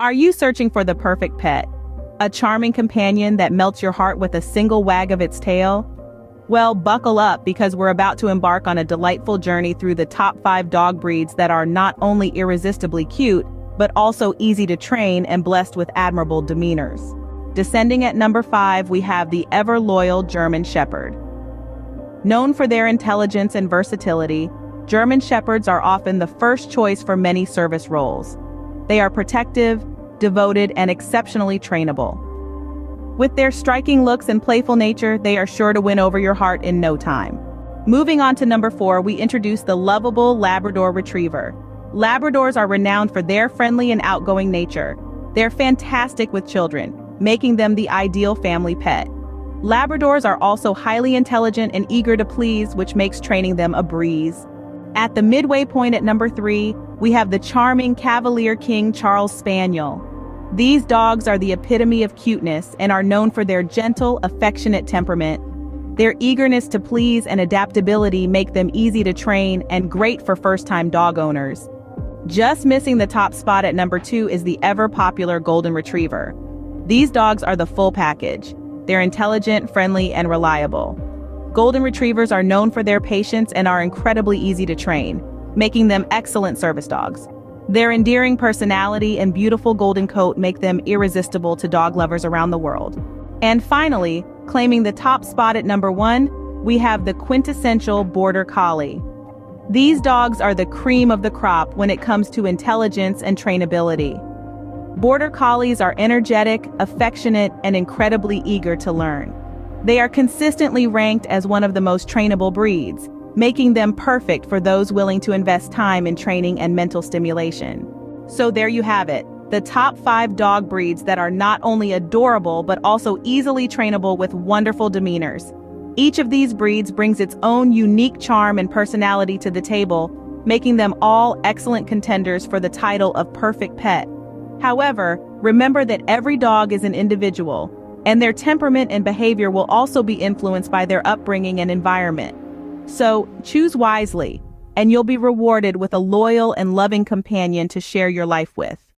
Are you searching for the perfect pet? A charming companion that melts your heart with a single wag of its tail? Well, buckle up because we're about to embark on a delightful journey through the top five dog breeds that are not only irresistibly cute, but also easy to train and blessed with admirable demeanors. Descending at number five, we have the ever-loyal German Shepherd. Known for their intelligence and versatility, German Shepherds are often the first choice for many service roles. They are protective, devoted, and exceptionally trainable. With their striking looks and playful nature, they are sure to win over your heart in no time. Moving on to number four, we introduce the lovable Labrador Retriever. Labradors are renowned for their friendly and outgoing nature. They're fantastic with children, making them the ideal family pet. Labradors are also highly intelligent and eager to please, which makes training them a breeze. At the midway point at number three, we have the charming Cavalier King Charles Spaniel. These dogs are the epitome of cuteness and are known for their gentle, affectionate temperament. Their eagerness to please and adaptability make them easy to train and great for first-time dog owners. Just missing the top spot at number two is the ever-popular Golden Retriever. These dogs are the full package. They're intelligent, friendly, and reliable. Golden Retrievers are known for their patience and are incredibly easy to train, making them excellent service dogs. Their endearing personality and beautiful golden coat make them irresistible to dog lovers around the world. And finally, claiming the top spot at number one, we have the quintessential Border Collie. These dogs are the cream of the crop when it comes to intelligence and trainability. Border Collies are energetic, affectionate, and incredibly eager to learn. They are consistently ranked as one of the most trainable breeds, making them perfect for those willing to invest time in training and mental stimulation. So there you have it, the top five dog breeds that are not only adorable but also easily trainable with wonderful demeanors. Each of these breeds brings its own unique charm and personality to the table, making them all excellent contenders for the title of perfect pet. However, remember that every dog is an individual, and their temperament and behavior will also be influenced by their upbringing and environment. So, choose wisely, and you'll be rewarded with a loyal and loving companion to share your life with.